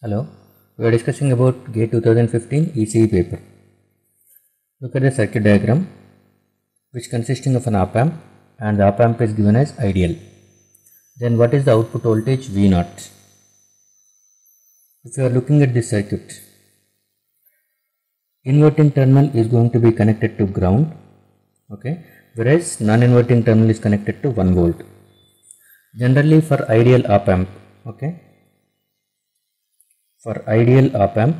Hello, we are discussing about GATE 2015 ECE paper. Look at the circuit diagram which consisting of an op amp and the op amp is given as ideal. Then what is the output voltage V naught? If you are looking at this circuit, inverting terminal is going to be connected to ground, okay, whereas non-inverting terminal is connected to 1 volt. Generally for ideal op amp, okay, for ideal op amp,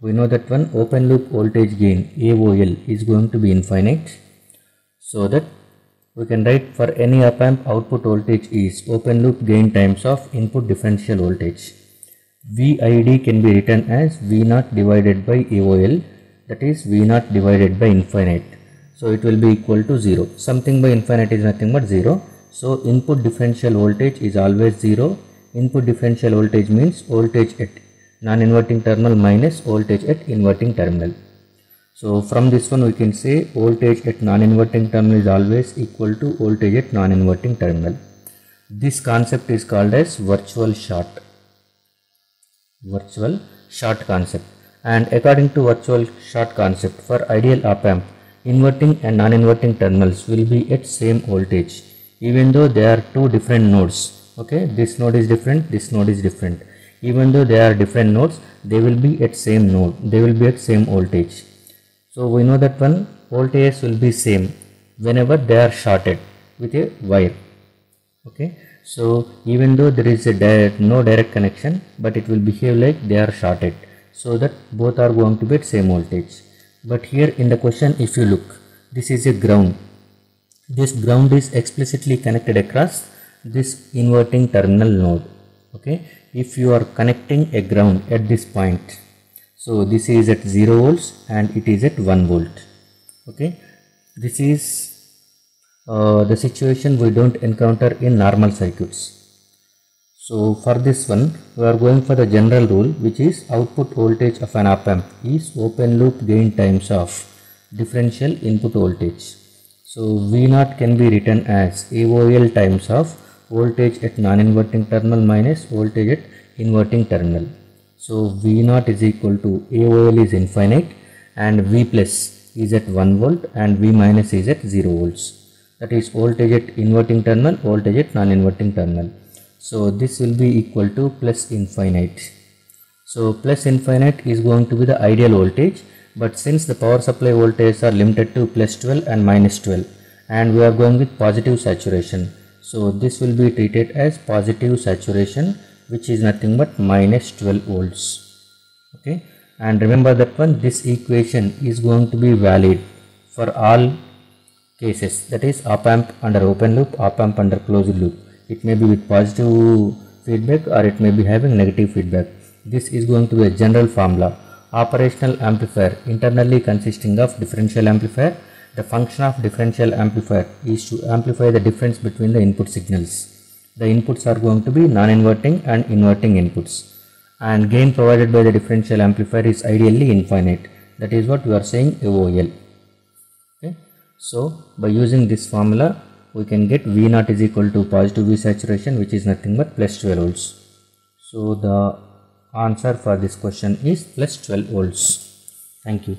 we know that one open loop voltage gain AOL is going to be infinite. So that we can write for any op amp output voltage is open loop gain times of input differential voltage. VID can be written as V0 divided by AOL that is V0 divided by infinite. So it will be equal to 0. Something by infinite is nothing but 0. So input differential voltage is always 0. Input differential voltage means voltage at non-inverting terminal minus voltage at inverting terminal. So from this one we can say voltage at non-inverting terminal is always equal to voltage at non-inverting terminal. This concept is called as virtual short. Virtual short concept. And according to virtual short concept for ideal op amp, inverting and non-inverting terminals will be at same voltage even though they are two different nodes. Okay, this node is different, this node is different even though they are different nodes they will be at same node they will be at same voltage. So we know that one voltage will be same whenever they are shorted with a wire. Okay? So even though there is a direct, no direct connection but it will behave like they are shorted. So that both are going to be at same voltage. But here in the question if you look this is a ground. This ground is explicitly connected across this inverting terminal node. Okay if you are connecting a ground at this point. So this is at 0 volts and it is at 1 volt. Okay? This is uh, the situation we don't encounter in normal circuits. So for this one we are going for the general rule which is output voltage of an op amp is open loop gain times of differential input voltage. So v naught can be written as AOL times of voltage at non-inverting terminal minus voltage at inverting terminal. So V0 is equal to AOL is infinite and V plus is at 1 volt and V minus is at 0 volts. That is voltage at inverting terminal, voltage at non-inverting terminal. So this will be equal to plus infinite. So plus infinite is going to be the ideal voltage but since the power supply voltages are limited to plus 12 and minus 12 and we are going with positive saturation so this will be treated as positive saturation which is nothing but minus 12 volts. Okay. And remember that one this equation is going to be valid for all cases that is op amp under open loop, op amp under closed loop. It may be with positive feedback or it may be having negative feedback. This is going to be a general formula. Operational amplifier internally consisting of differential amplifier the function of differential amplifier is to amplify the difference between the input signals. The inputs are going to be non-inverting and inverting inputs. And gain provided by the differential amplifier is ideally infinite. That is what we are saying AOL. Okay. So, by using this formula, we can get V naught is equal to positive V saturation which is nothing but plus 12 volts. So, the answer for this question is plus 12 volts. Thank you.